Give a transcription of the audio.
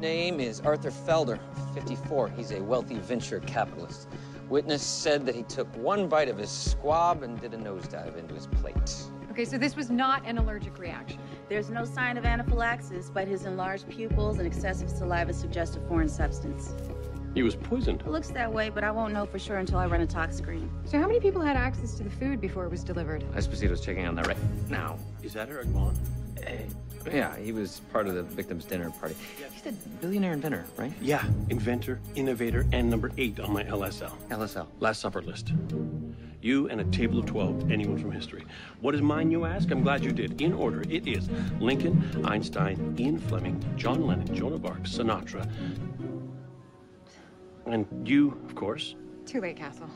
name is Arthur Felder, 54. He's a wealthy venture capitalist. Witness said that he took one bite of his squab and did a nosedive into his plate. Okay, so this was not an allergic reaction. There's no sign of anaphylaxis, but his enlarged pupils and excessive saliva suggest a foreign substance. He was poisoned. It looks that way, but I won't know for sure until I run a tox screen. So how many people had access to the food before it was delivered? Esposito's checking on that right now. Is that Eric Vaughn? Yeah, he was part of the victim's dinner party. He's a billionaire inventor, right? Yeah, inventor, innovator, and number eight on my LSL. LSL. Last supper list. You and a table of 12, anyone from history. What is mine, you ask? I'm glad you did. In order, it is Lincoln, Einstein, Ian Fleming, John Lennon, Joan of Arc, Sinatra, and you, of course. Too late, Castle.